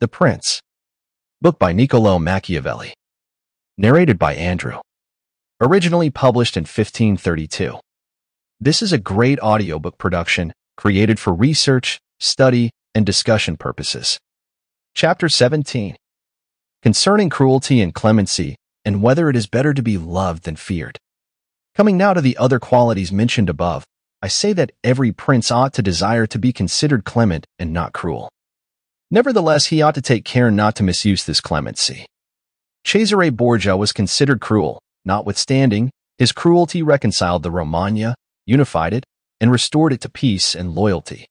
The Prince. Book by Niccolo Machiavelli. Narrated by Andrew. Originally published in 1532. This is a great audiobook production created for research, study, and discussion purposes. Chapter 17. Concerning cruelty and clemency, and whether it is better to be loved than feared. Coming now to the other qualities mentioned above, I say that every prince ought to desire to be considered clement and not cruel. Nevertheless, he ought to take care not to misuse this clemency. Cesare Borgia was considered cruel, notwithstanding, his cruelty reconciled the Romagna, unified it, and restored it to peace and loyalty.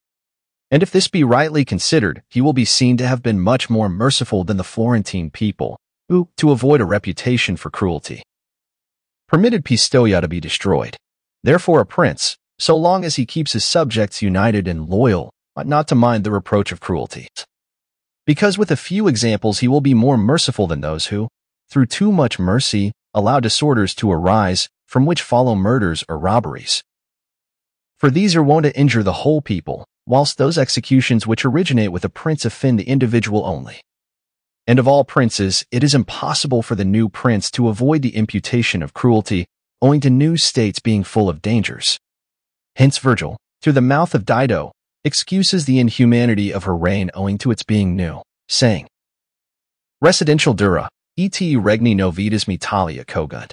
And if this be rightly considered, he will be seen to have been much more merciful than the Florentine people, who, to avoid a reputation for cruelty, permitted Pistoia to be destroyed. Therefore a prince, so long as he keeps his subjects united and loyal, ought not to mind the reproach of cruelty. Because with a few examples he will be more merciful than those who, through too much mercy, allow disorders to arise, from which follow murders or robberies. For these are wont to injure the whole people, whilst those executions which originate with a prince offend the individual only. And of all princes, it is impossible for the new prince to avoid the imputation of cruelty, owing to new states being full of dangers. Hence Virgil, through the mouth of Dido, excuses the inhumanity of her reign owing to its being new, saying, Residential dura, et regni novitas mitalia cogut.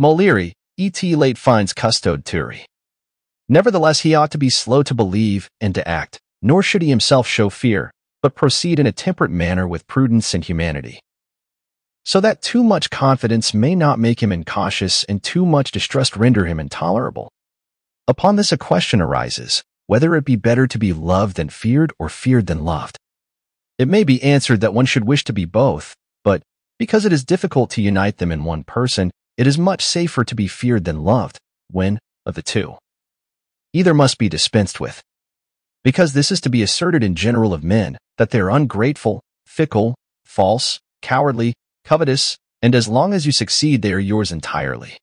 Moliri, et late finds custode turi. Nevertheless, he ought to be slow to believe and to act, nor should he himself show fear, but proceed in a temperate manner with prudence and humanity. So that too much confidence may not make him incautious and too much distrust render him intolerable. Upon this a question arises, whether it be better to be loved than feared or feared than loved. It may be answered that one should wish to be both, but because it is difficult to unite them in one person, it is much safer to be feared than loved, when, of the two. Either must be dispensed with. Because this is to be asserted in general of men, that they are ungrateful, fickle, false, cowardly, covetous, and as long as you succeed they are yours entirely.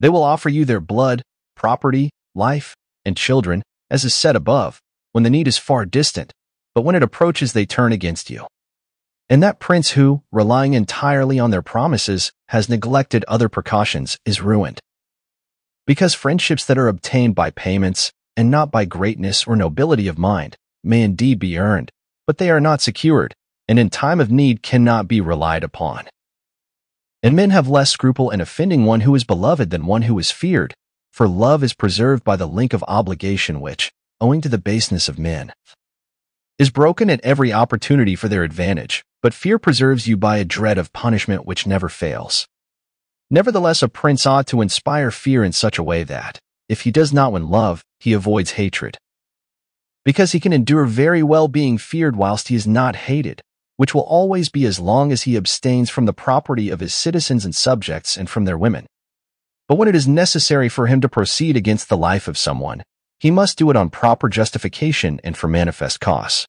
They will offer you their blood, property, life, and children, as is said above, when the need is far distant, but when it approaches they turn against you. And that prince who, relying entirely on their promises, has neglected other precautions is ruined. Because friendships that are obtained by payments, and not by greatness or nobility of mind, may indeed be earned, but they are not secured, and in time of need cannot be relied upon. And men have less scruple in offending one who is beloved than one who is feared, for love is preserved by the link of obligation which, owing to the baseness of men, is broken at every opportunity for their advantage, but fear preserves you by a dread of punishment which never fails. Nevertheless, a prince ought to inspire fear in such a way that, if he does not win love, he avoids hatred. Because he can endure very well being feared whilst he is not hated, which will always be as long as he abstains from the property of his citizens and subjects and from their women. But when it is necessary for him to proceed against the life of someone, he must do it on proper justification and for manifest cause.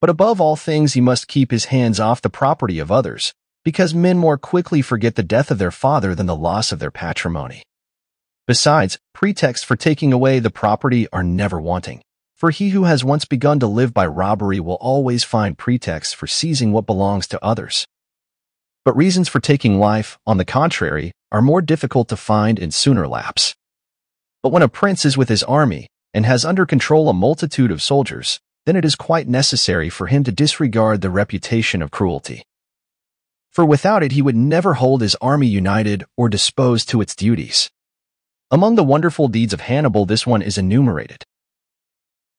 But above all things, he must keep his hands off the property of others, because men more quickly forget the death of their father than the loss of their patrimony. Besides, pretexts for taking away the property are never wanting, for he who has once begun to live by robbery will always find pretexts for seizing what belongs to others. But reasons for taking life, on the contrary, are more difficult to find and sooner lapse. But when a prince is with his army and has under control a multitude of soldiers, then it is quite necessary for him to disregard the reputation of cruelty. For without it he would never hold his army united or disposed to its duties. Among the wonderful deeds of Hannibal this one is enumerated.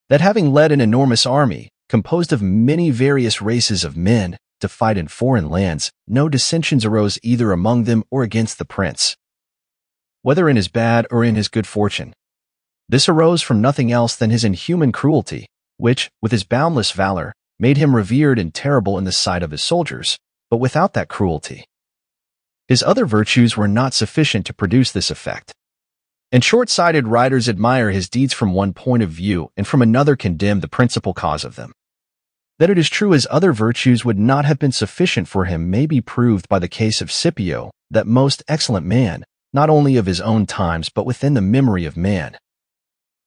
That having led an enormous army, composed of many various races of men, to fight in foreign lands, no dissensions arose either among them or against the prince, whether in his bad or in his good fortune. This arose from nothing else than his inhuman cruelty, which, with his boundless valor, made him revered and terrible in the sight of his soldiers, but without that cruelty. His other virtues were not sufficient to produce this effect. And short-sighted writers admire his deeds from one point of view and from another condemn the principal cause of them. That it is true his other virtues would not have been sufficient for him may be proved by the case of Scipio, that most excellent man, not only of his own times but within the memory of man.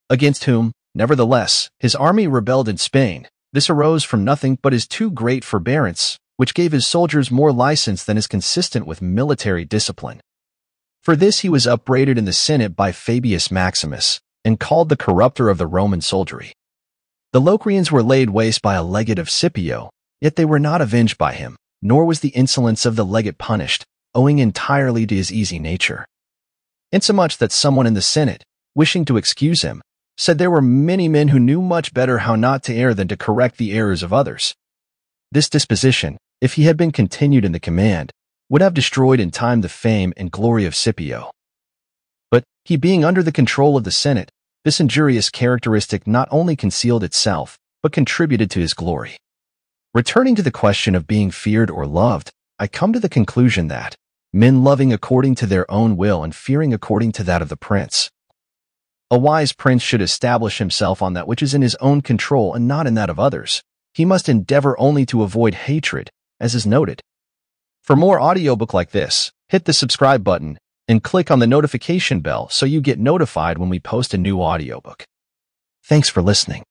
Against whom, nevertheless, his army rebelled in Spain, This arose from nothing but his too great forbearance, which gave his soldiers more license than is consistent with military discipline. For this he was upbraided in the Senate by Fabius Maximus, and called the corrupter of the Roman soldiery. The Locrians were laid waste by a legate of Scipio, yet they were not avenged by him, nor was the insolence of the legate punished, owing entirely to his easy nature. Insomuch that someone in the Senate, wishing to excuse him, said there were many men who knew much better how not to err than to correct the errors of others. This disposition, if he had been continued in the command, would have destroyed in time the fame and glory of Scipio. But he being under the control of the Senate, this injurious characteristic not only concealed itself, but contributed to his glory. Returning to the question of being feared or loved, I come to the conclusion that men loving according to their own will and fearing according to that of the prince. A wise prince should establish himself on that which is in his own control and not in that of others. He must endeavor only to avoid hatred, as is noted. For more audiobook like this, hit the subscribe button and click on the notification bell so you get notified when we post a new audiobook. Thanks for listening.